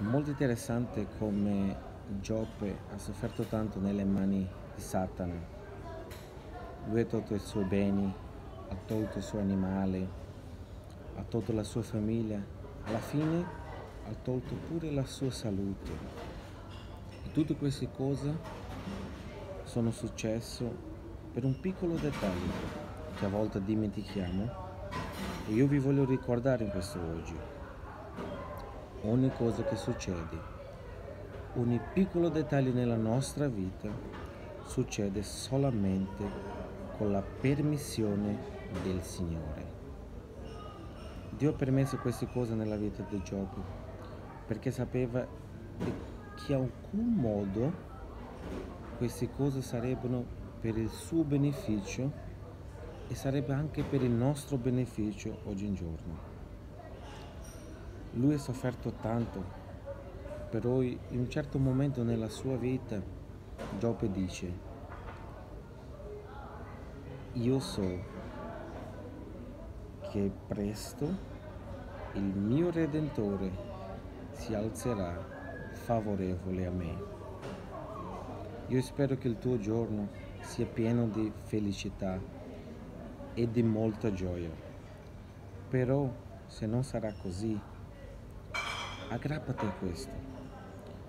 Molto interessante come Giobbe ha sofferto tanto nelle mani di Satana. Lui ha tolto i suoi beni, ha tolto i suoi animali, ha tolto la sua famiglia, alla fine ha tolto pure la sua salute. E tutte queste cose sono successe per un piccolo dettaglio che a volte dimentichiamo e io vi voglio ricordare in questo oggi ogni cosa che succede, ogni piccolo dettaglio nella nostra vita succede solamente con la permissione del Signore. Dio ha permesso queste cose nella vita di Giobbe perché sapeva che a alcun modo queste cose sarebbero per il suo beneficio e sarebbe anche per il nostro beneficio oggi in giorno. Lui ha sofferto tanto, però in un certo momento nella sua vita Giobbe dice, io so che presto il mio Redentore si alzerà favorevole a me. Io spero che il tuo giorno sia pieno di felicità e di molta gioia. Però se non sarà così, aggrappati a questo.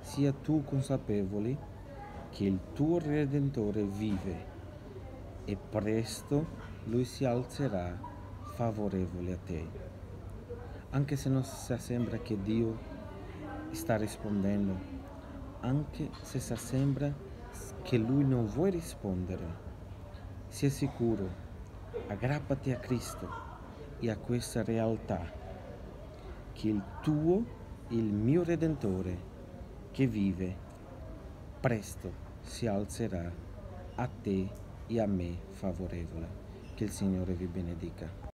Sia tu consapevole che il tuo Redentore vive e presto lui si alzerà favorevole a te. Anche se non sembra che Dio sta rispondendo, anche se sembra che lui non vuole rispondere, sia sicuro, aggrappati a Cristo e a questa realtà che il tuo il mio Redentore che vive, presto si alzerà a te e a me favorevole. Che il Signore vi benedica.